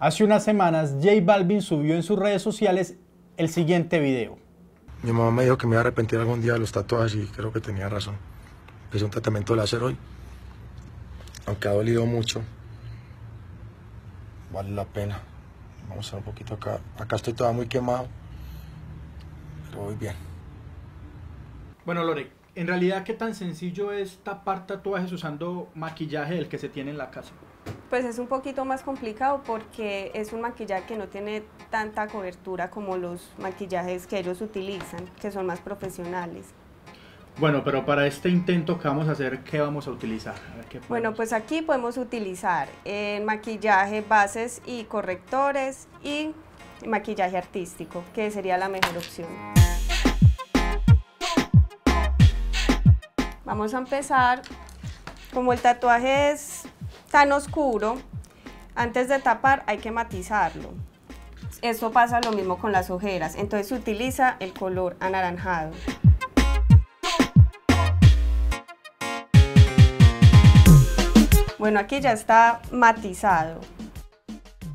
Hace unas semanas, J Balvin subió en sus redes sociales el siguiente video. Mi mamá me dijo que me iba a arrepentir algún día de los tatuajes y creo que tenía razón. Es un tratamiento láser hoy. Aunque ha dolido mucho, vale la pena. Vamos a ver un poquito acá. Acá estoy todavía muy quemado, pero voy bien. Bueno, Lore, en realidad, ¿qué tan sencillo es tapar tatuajes usando maquillaje del que se tiene en la casa? Pues es un poquito más complicado porque es un maquillaje que no tiene tanta cobertura como los maquillajes que ellos utilizan, que son más profesionales. Bueno, pero para este intento que vamos a hacer, ¿qué vamos a utilizar? bueno, pues aquí podemos utilizar el maquillaje, bases y correctores y maquillaje artístico, que sería la mejor opción. Vamos a empezar, como el tatuaje es tan oscuro, antes de tapar hay que matizarlo. Esto pasa lo mismo con las ojeras, entonces se utiliza el color anaranjado. Bueno, aquí ya está matizado.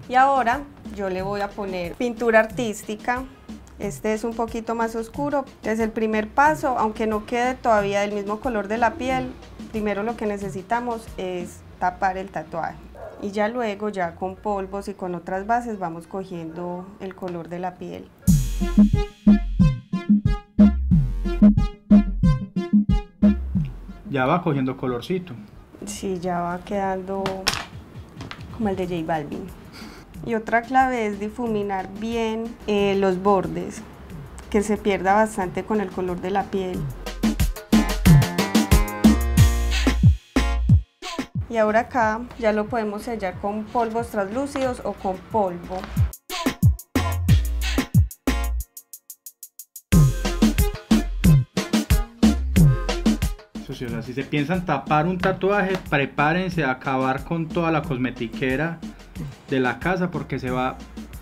Y ahora yo le voy a poner pintura artística. Este es un poquito más oscuro. Es el primer paso, aunque no quede todavía del mismo color de la piel. Primero lo que necesitamos es tapar el tatuaje. Y ya luego, ya con polvos y con otras bases, vamos cogiendo el color de la piel. Ya va cogiendo colorcito. Sí, ya va quedando como el de J Balvin. Y otra clave es difuminar bien eh, los bordes, que se pierda bastante con el color de la piel. Y ahora acá ya lo podemos sellar con polvos translúcidos o con polvo. si se piensan tapar un tatuaje, prepárense a acabar con toda la cosmetiquera de la casa porque se va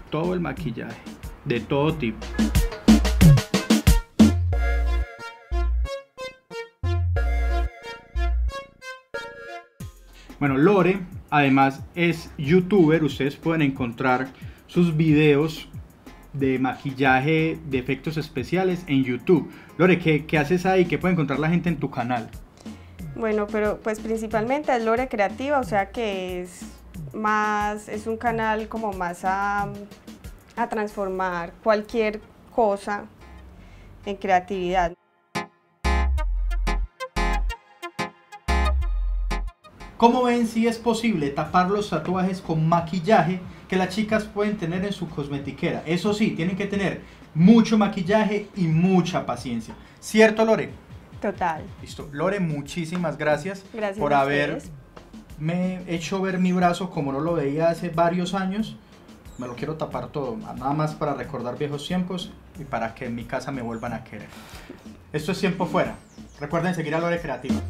todo el maquillaje, de todo tipo. Bueno, Lore además es youtuber, ustedes pueden encontrar sus videos de maquillaje, de efectos especiales en YouTube. Lore, ¿qué, ¿qué, haces ahí? ¿Qué puede encontrar la gente en tu canal? Bueno, pero pues principalmente es Lore Creativa, o sea que es más, es un canal como más a transformar cualquier cosa en creatividad. ¿Cómo ven si es posible tapar los tatuajes con maquillaje que las chicas pueden tener en su cosmetiquera? Eso sí, tienen que tener mucho maquillaje y mucha paciencia. ¿Cierto, Lore? Total. Listo. Lore, muchísimas gracias, gracias por haberme hecho ver mi brazo como no lo veía hace varios años. Me lo quiero tapar todo, nada más para recordar viejos tiempos y para que en mi casa me vuelvan a querer. Esto es Tiempo Fuera. Recuerden seguir a Lore Creativa.